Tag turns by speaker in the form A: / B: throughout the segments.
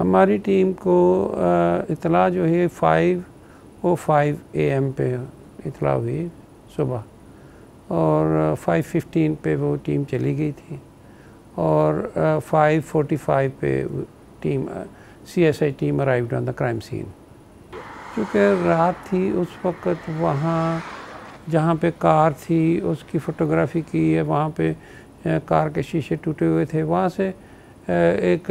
A: हमारी टीम को इतला जो है five O five A M पे इतला हुई सुबह। और फाइव फिफ्टीन पे वो टीम चली गई थी। और फाइव फोर्टी फाइव पे team C S I team arrived on the crime scene क्योंकि रात थी, उस वक्त वहाँ जहाँ पे कार थी, उसकी फ़ोटोग्राफी की है, वहाँ पे कार के शीशे टूटे हुए थे। वहाँ से एक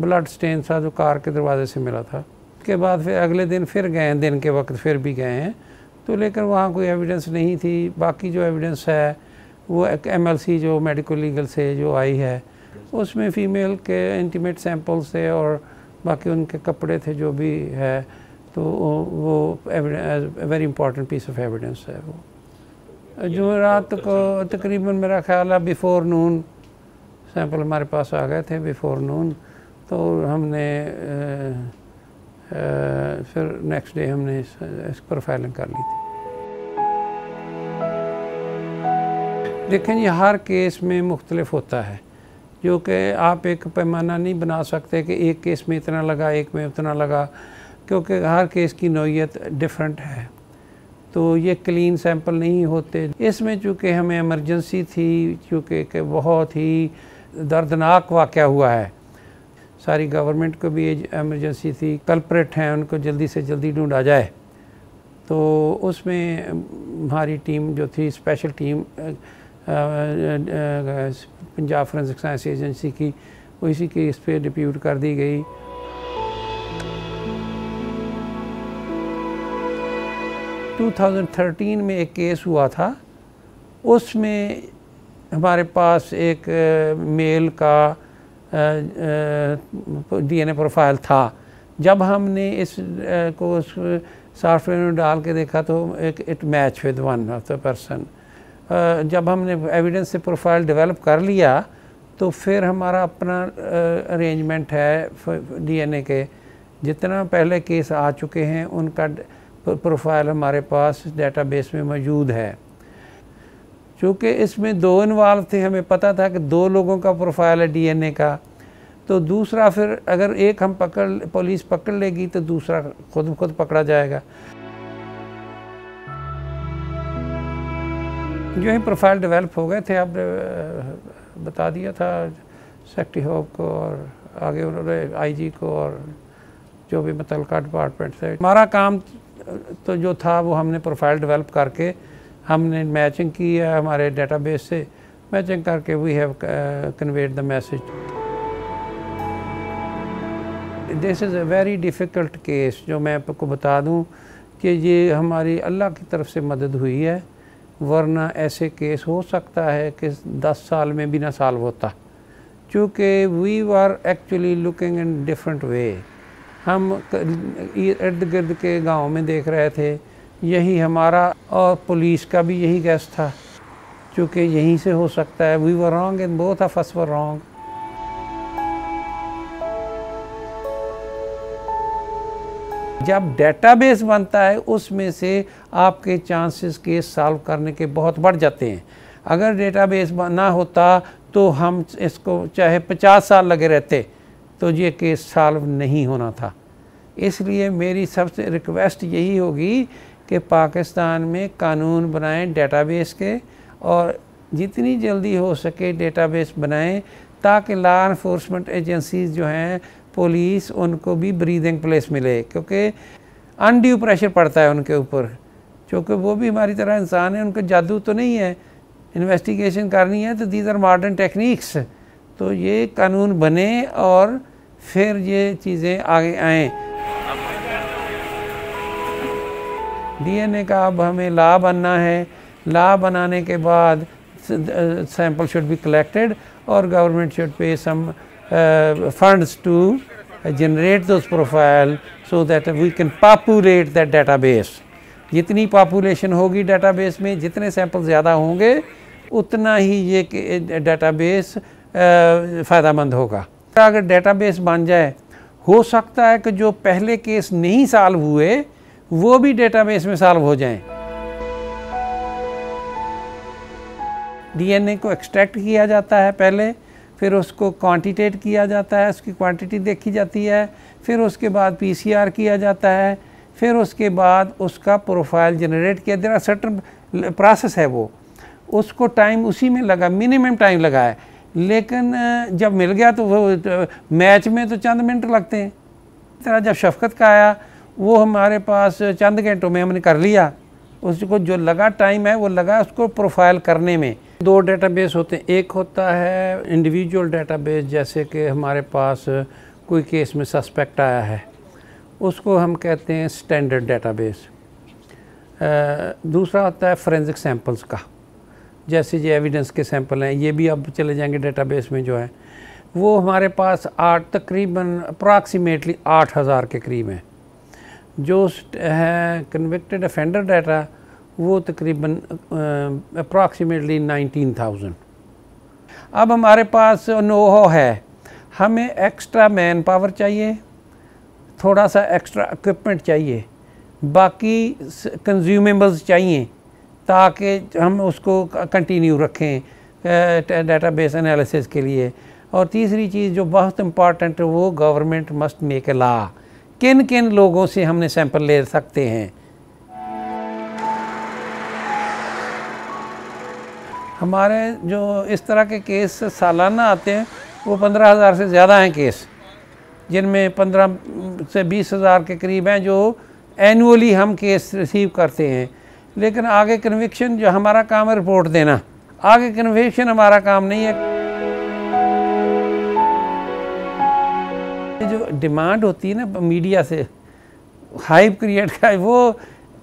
A: ब्लड स्टेन था जो कार के दरवाजे से मिला था। उसके बाद फिर अगले दिन फिर गए दिन के वक्त फिर भी गए हैं। तो लेकर वहाँ कोई एविडेंस नहीं थी। बाकी जो एविडेंस है वो एक एमएलसी जो मेडिकल लीगल से जो आई है उसमें फ़ीमेल के इंटीमेट सैम्पल्स थे और बाकी उनके कपड़े थे जो भी है तो वो very important piece of evidence है वो। जो रात को तकरीबन मेरा ख्याल है बिफोर नून सैंपल हमारे पास आ गए थे बिफोर नून तो हमने फिर नेक्स्ट डे हमने इस, इस प्रोफाइलिंग कर ली थी। देखें जी हर केस में मुख्तलिफ़ होता है जो कि आप एक पैमाना नहीं बना सकते कि एक केस में इतना लगा एक में उतना लगा क्योंकि हर केस की नोयत डिफरेंट है। तो ये क्लीन सैंपल नहीं होते। इसमें चूँकि हमें एमरजेंसी थी चूँकि बहुत ही दर्दनाक वाक़ हुआ है। सारी गवर्नमेंट को भी एमरजेंसी थी कल्परेट हैं, उनको जल्दी से जल्दी ढूंढा जाए। तो उसमें हमारी टीम जो थी special team Punjab forensic science agency की वो इसी इस पर डिप्यूट कर दी गई। टू थाउज़ेंड थर्टीन में एक केस हुआ था। उसमें हमारे पास एक मेल का डीएनए प्रोफ़ाइल था। जब हमने इस को उस सॉफ्टवेयर में डाल के देखा तो एक it match with one of the person जब हमने एविडेंस से प्रोफ़ाइल डेवलप कर लिया तो फिर हमारा अपना अरेंजमेंट है डीएनए के। जितना पहले केस आ चुके हैं, उनका प्रोफ़ाइल हमारे पास डेटाबेस में मौजूद है। चूँकि इसमें दो इन्वाल्व थे, हमें पता था कि दो लोगों का प्रोफ़ाइल है डीएनए का। तो दूसरा फिर अगर एक हम पकड़ पुलिस पकड़ लेगी तो दूसरा खुद खुद पकड़ा जाएगा। जो ही प्रोफ़ाइल डेवलप हो गए थे, आपने बता दिया था सेक्टी होप को और आगे उन्होंने आईजी को और जो भी मुतलका डिपार्टमेंट से हमारा काम तो जो था, वो हमने प्रोफ़ाइल डेवलप करके हमने मैचिंग की है हमारे डेटाबेस से। मैचिंग करके we have conveyed the message this is a very difficult case जो मैं आपको बता दूँ कि ये हमारी अल्लाह की तरफ़ से मदद हुई है, वरना ऐसे केस हो सकता है कि 10 साल में भी ना सॉल्व होता। चूँकि we are actually looking in different way हम इर्द गिर्द के गाँव में देख रहे थे यही हमारा और पुलिस का भी यही गैस था। चूँकि यहीं से हो सकता है। We were wrong in both of us were wrong जब डेटाबेस बनता है, उसमें से आपके चांसेस केस सॉल्व करने के बहुत बढ़ जाते हैं। अगर डेटाबेस ना होता तो हम इसको चाहे 50 साल लगे रहते तो ये केस सॉल्व नहीं होना था। इसलिए मेरी सबसे रिक्वेस्ट यही होगी कि पाकिस्तान में कानून बनाएँ डेटाबेस के, और जितनी जल्दी हो सके डेटाबेस बनाएँ, ताकि लॉ इन्फोर्समेंट एजेंसीज जो हैं पुलिस उनको भी ब्रीदिंग प्लेस मिले, क्योंकि अनड्यू प्रेशर पड़ता है उनके ऊपर। क्योंकि वो भी हमारी तरह इंसान है, उनका जादू तो नहीं है। इन्वेस्टिगेशन करनी है तो दीज आर मॉडर्न टेक्निक्स तो ये कानून बने और फिर ये चीज़ें आगे आएँ। डीएनए का अब हमें ला बनना है। ला बनाने के बाद सैंपल शुड बी कलेक्टेड और government should pay some funds to uh, generate those profile so that we can populate that database. जितनी पॉपुलेशन होगी डेटाबेस में जितने सैंपल ज़्यादा होंगे उतना ही ये डेटाबेस फ़ायदामंद होगा। अगर डेटाबेस बन जाए हो सकता है कि जो पहले केस नहीं सॉल्व हुए वो भी डेटाबेस में सॉल्व हो जाएँ। डीएनए को एक्सट्रैक्ट किया जाता है पहले, फिर उसको क्वांटिटेट किया जाता है, उसकी क्वांटिटी देखी जाती है, फिर उसके बाद पीसीआर किया जाता है, फिर उसके बाद उसका प्रोफ़ाइल जनरेट किया। देना सर्टन प्रोसेस है वो। उसको टाइम उसी में लगा मिनिमम टाइम लगा है। लेकिन जब मिल गया तो वो मैच में तो चंद मिनट लगते हैं। तरह जब शफकत का आया वो हमारे पास चंद घंटों में हमने कर लिया। उसको जो लगा टाइम है, वो लगा उसको प्रोफ़ाइल करने में। दो डेटाबेस होते हैं। एक होता है इंडिविजुअल डेटाबेस जैसे कि हमारे पास कोई केस में सस्पेक्ट आया है। उसको हम कहते हैं स्टैंडर्ड डेटाबेस दूसरा होता है फोरेंसिक सैंपल्स का। जैसे जो एविडेंस के सैंपल हैं, ये भी अब चले जाएँगे डेटाबेस में जो है। वो हमारे पास आठ, तकरीबन अप्रॉक्सीमेटली आठ हज़ार के करीब हैं। जो है कन्विक्टेड अफेंडर डाटा वो तकरीबन अप्रॉक्सीमेटली नाइनटीन थाउज़ेंड अब हमारे पास नो है। हमें एक्स्ट्रा मैन पावर चाहिए थोड़ा सा एक्स्ट्रा इक्विपमेंट चाहिए, बाकी कंज्यूमेबल्स चाहिए, ताकि हम उसको कंटिन्यू रखें डेटाबेस एनालिसिस के लिए। और तीसरी चीज़ जो बहुत इंपॉर्टेंट है, वो government must make a law किन किन लोगों से हमने सैंपल ले सकते हैं? हमारे जो इस तरह के केस सालाना आते हैं, वो पंद्रह हज़ार से ज़्यादा हैं केस, जिनमें पंद्रह से बीस हज़ार के करीब हैं जो एनुअली हम केस रिसीव करते हैं। लेकिन आगे कन्विक्शन जो हमारा काम है रिपोर्ट देना। आगे कन्विक्शन हमारा काम नहीं है। जो डिमांड होती है ना मीडिया से हाइप क्रिएट का, वो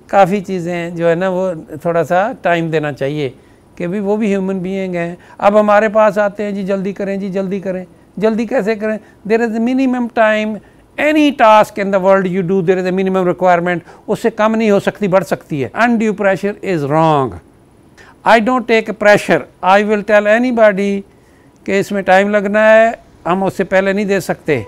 A: काफ़ी चीज़ें जो है ना वो थोड़ा सा टाइम देना चाहिए कि भी वो भी ह्यूमन बीइंग हैं। अब हमारे पास आते हैं, जी जल्दी करें, जी जल्दी करें, जल्दी कैसे करें? There is minimum time any task in the world you do there is a minimum requirement उससे कम नहीं हो सकती, बढ़ सकती है। Undue pressure is wrong I don't take pressure I will tell anybody कि इसमें टाइम लगना है, हम उससे पहले नहीं दे सकते।